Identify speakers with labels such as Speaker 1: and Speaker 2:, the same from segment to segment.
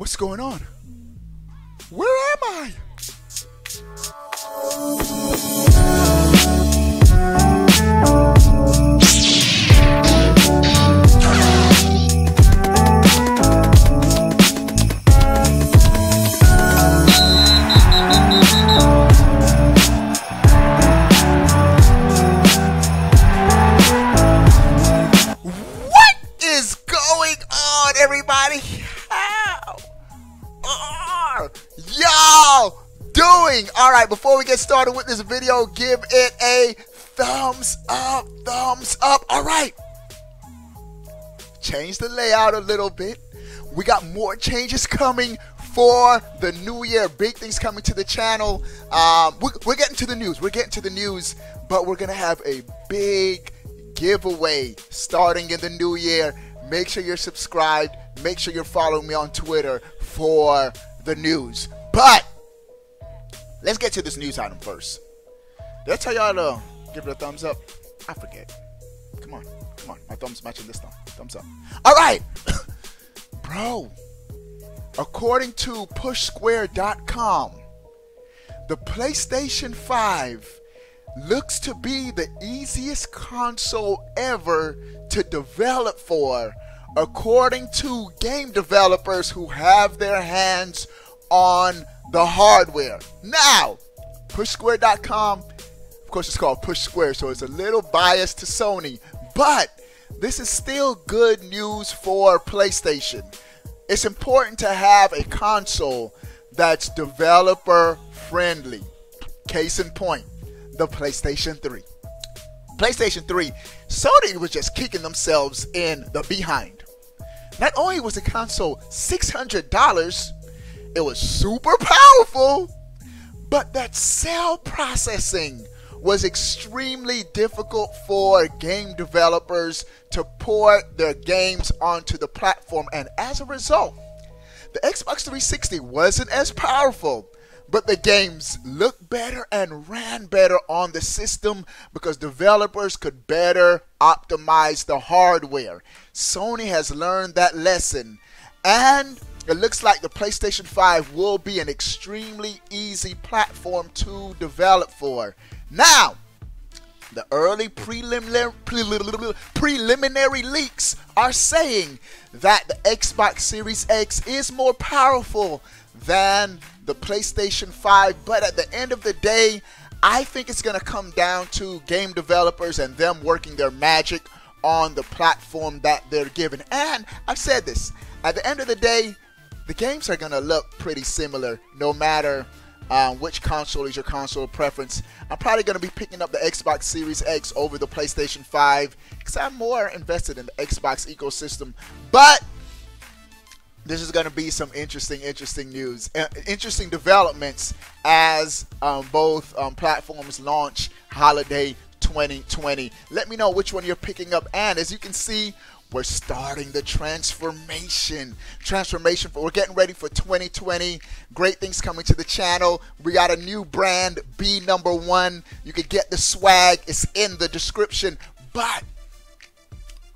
Speaker 1: What's going on? Where am I? What is going on, everybody? Doing? All right, before we get started with this video, give it a thumbs up, thumbs up. All right, change the layout a little bit. We got more changes coming for the new year. Big things coming to the channel. Um, we're, we're getting to the news. We're getting to the news, but we're gonna have a big giveaway starting in the new year. Make sure you're subscribed. Make sure you're following me on Twitter for the news. But let's get to this news item first. Did I tell y'all to give it a thumbs up? I forget. Come on, come on. My thumb's matching this thumb. Thumbs up. All right, bro. According to PushSquare.com, the PlayStation 5 looks to be the easiest console ever to develop for, according to game developers who have their hands on the hardware. Now, PushSquare.com, of course, it's called Push Square, so it's a little biased to Sony, but this is still good news for PlayStation. It's important to have a console that's developer friendly. Case in point, the PlayStation 3. PlayStation 3, Sony was just kicking themselves in the behind. Not only was the console $600, it was super powerful, but that cell processing was extremely difficult for game developers to port their games onto the platform, and as a result, the Xbox 360 wasn't as powerful, but the games looked better and ran better on the system because developers could better optimize the hardware. Sony has learned that lesson, and it looks like the PlayStation 5 will be an extremely easy platform to develop for. Now, the early preliminary, preliminary leaks are saying that the Xbox Series X is more powerful than the PlayStation 5, but at the end of the day, I think it's going to come down to game developers and them working their magic on the platform that they're given. And I've said this at the end of the day, the games are going to look pretty similar no matter um, which console is your console preference. I'm probably going to be picking up the Xbox Series X over the PlayStation 5 because I'm more invested in the Xbox ecosystem. But this is going to be some interesting, interesting news, uh, interesting developments as um, both um, platforms launch holiday 2020. Let me know which one you're picking up, and as you can see, we're starting the transformation. Transformation. For, we're getting ready for 2020. Great things coming to the channel. We got a new brand, B number one. You can get the swag. It's in the description. But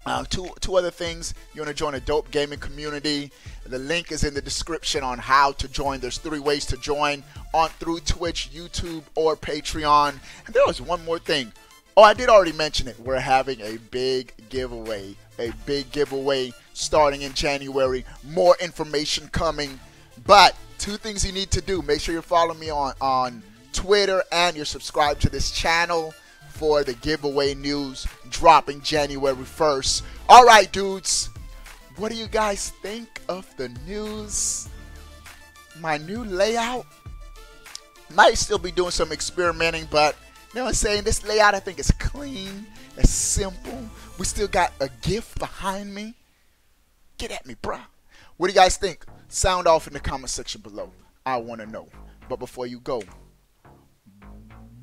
Speaker 1: uh, two two other things. You want to join a dope gaming community? The link is in the description on how to join. There's three ways to join on through Twitch, YouTube, or Patreon. And there was one more thing. Oh, I did already mention it. We're having a big giveaway. A big giveaway starting in January. More information coming. But two things you need to do. Make sure you're following me on, on Twitter and you're subscribed to this channel for the giveaway news dropping January 1st. All right, dudes. What do you guys think of the news? My new layout? Might still be doing some experimenting, but you know what I'm saying? This layout I think is clean, it's simple. We still got a gift behind me. Get at me, bruh. What do you guys think? Sound off in the comment section below. I want to know. But before you go,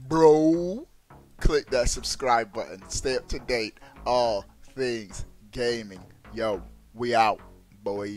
Speaker 1: bro, click that subscribe button. Stay up to date. All things gaming. Yo, we out, boy.